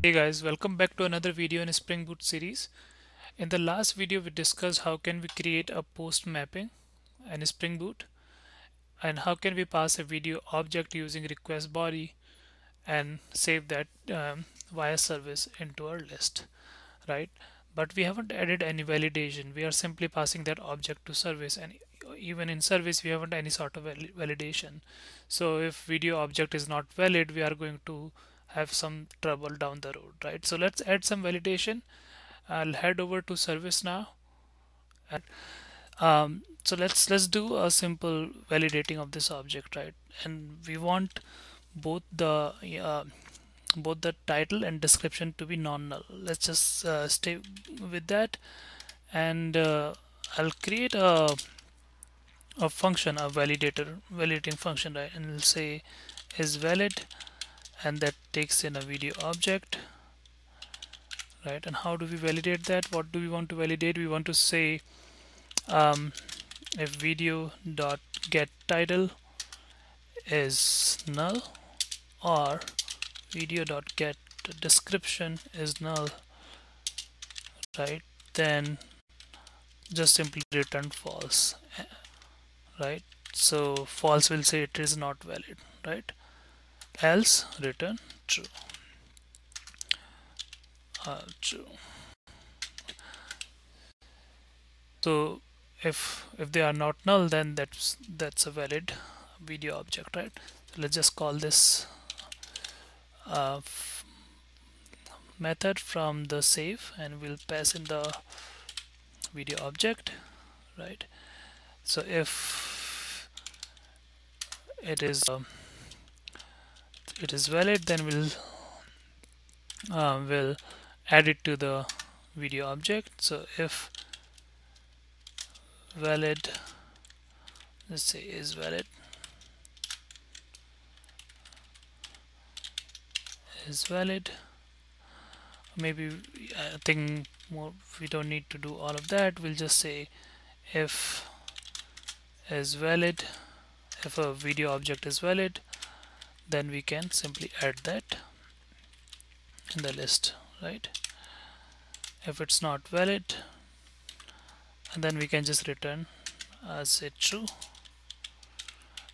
Hey guys, welcome back to another video in Spring Boot series. In the last video we discussed how can we create a post mapping in Spring Boot and how can we pass a video object using request body and save that um, via service into our list, right? But we haven't added any validation. We are simply passing that object to service and even in service we haven't any sort of validation. So if video object is not valid, we are going to have some trouble down the road right? So let's add some validation. I'll head over to service now. And um, so let's let's do a simple validating of this object right? And we want both the uh, both the title and description to be non-null. Let's just uh, stay with that. And uh, I'll create a a function a validator validating function right? And we'll say is valid and that takes in a video object right? And how do we validate that? What do we want to validate? We want to say um, if video dot get title is null or video dot get description is null right? Then just simply return false right? So false will say it is not valid right else return true. Uh, true. So if if they are not null then that's that's a valid video object right? So let's just call this uh, method from the save and we'll pass in the video object right? So if it is um, it is valid then we'll uh, we'll add it to the video object. So if valid let's say is valid is valid maybe I think more we don't need to do all of that. We'll just say if is valid if a video object is valid then we can simply add that in the list right? If it's not valid and then we can just return as it true.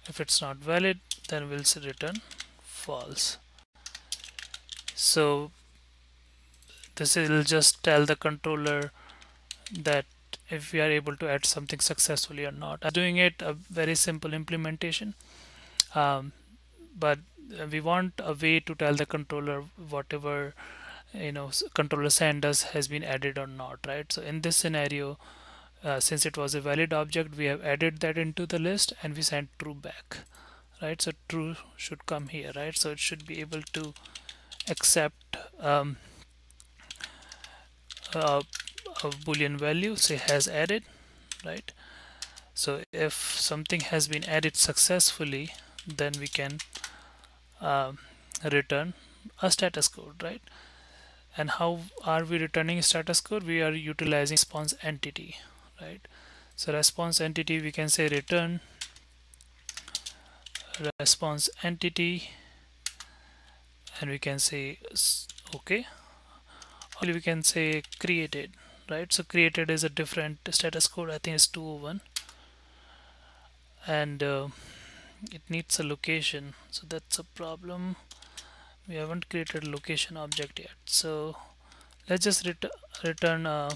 If it's not valid then we'll say return false. So this will just tell the controller that if we are able to add something successfully or not. Doing it a very simple implementation. Um, but we want a way to tell the controller whatever you know controller send us has been added or not right? So in this scenario uh, since it was a valid object we have added that into the list and we sent true back right? So true should come here right? So it should be able to accept um, a, a boolean value say has added right? So if something has been added successfully then we can uh, return a status code right? And how are we returning status code? We are utilizing response entity right? So response entity we can say return response entity and we can say okay. Or we can say created right? So created is a different status code. I think it's 201 and uh, it needs a location so that's a problem. We haven't created location object yet so let's just ret return uh,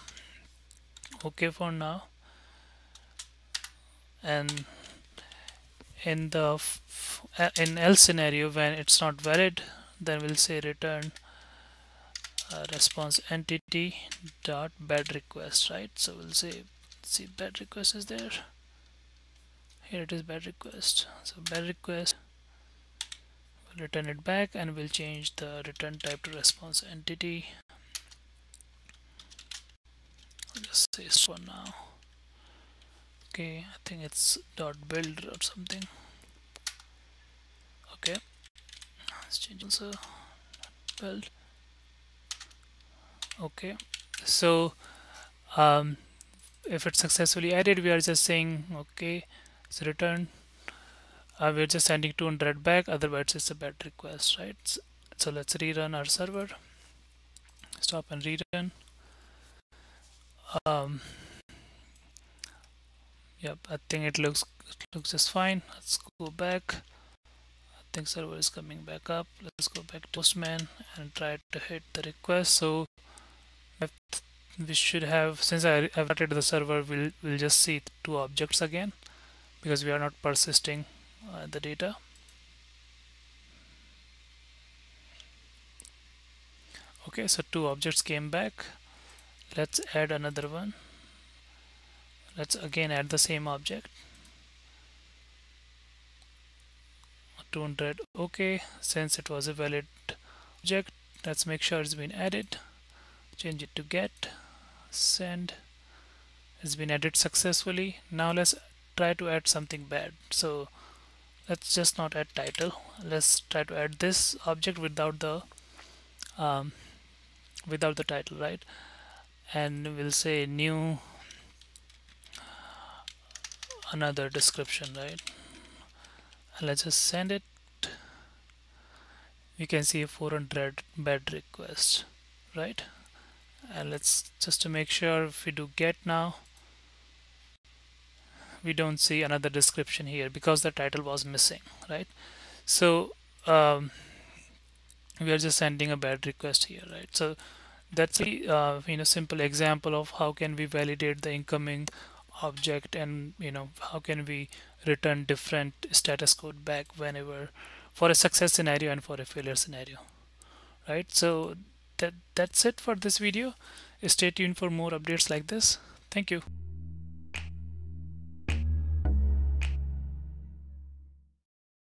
okay for now. And in the uh, in else scenario when it's not valid then we'll say return uh, response entity dot bad request right? So we'll say see bad request is there here it is bad request. So bad request. We'll return it back and we'll change the return type to response entity. I'll just say one now. Okay I think it's dot build or something. Okay. Let's change also. Build. Okay. So um, if it's successfully added we are just saying okay so return uh, we're just sending 200 back otherwise it's a bad request right? So let's rerun our server. Stop and rerun. Um, yep I think it looks it looks just fine. Let's go back. I think server is coming back up. Let's go back to Postman and try to hit the request. So we should have since I have started the server we'll, we'll just see two objects again because we are not persisting uh, the data. Okay so two objects came back. Let's add another one. Let's again add the same object. 200 okay since it was a valid object let's make sure it's been added. Change it to get. Send. It's been added successfully. Now let's try to add something bad. So let's just not add title. Let's try to add this object without the um, without the title right? And we'll say new another description right? And let's just send it. We can see 400 bad requests right? And let's just to make sure if we do get now we don't see another description here because the title was missing right? So um, we are just sending a bad request here right? So that's a uh, you know simple example of how can we validate the incoming object and you know how can we return different status code back whenever for a success scenario and for a failure scenario right? So that that's it for this video. Stay tuned for more updates like this. Thank you